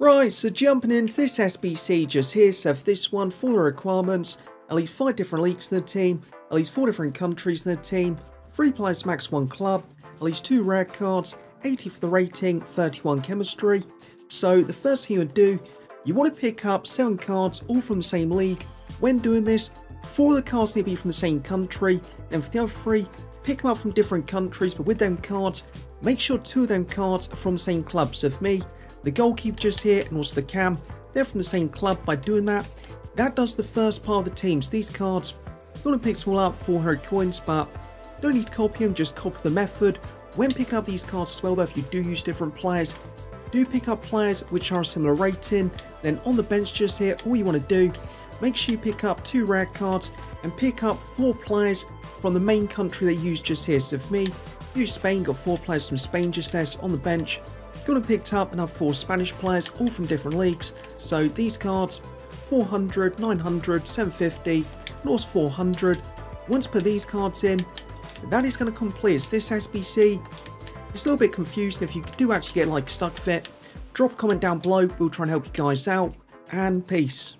Right, so jumping into this SBC just here, so for this one, the requirements, at least 5 different leagues in the team, at least 4 different countries in the team, 3 players max 1 club, at least 2 rare cards, 80 for the rating, 31 chemistry. So the first thing you would do, you want to pick up 7 cards all from the same league. When doing this, 4 of the cards need to be from the same country, then for the other 3, pick them up from different countries, but with them cards, make sure 2 of them cards are from the same club. So for me, the goalkeeper just here and also the cam, they're from the same club by doing that. That does the first part of the teams. These cards, you want to pick them all up 400 coins, but don't need to copy them, just copy the method. When picking up these cards as well though, if you do use different players, do pick up players which are similar rating. Then on the bench just here, all you want to do, make sure you pick up two rare cards and pick up four players from the main country they use just here. So for me, Spain, got four players from Spain just there on the bench. Gonna picked up another four Spanish players, all from different leagues. So these cards, 400, 900, 750, and also 400. Once put these cards in, that is going to complete this SBC. It's a little bit confusing if you do actually get like stuck fit. Drop a comment down below, we'll try and help you guys out, and peace.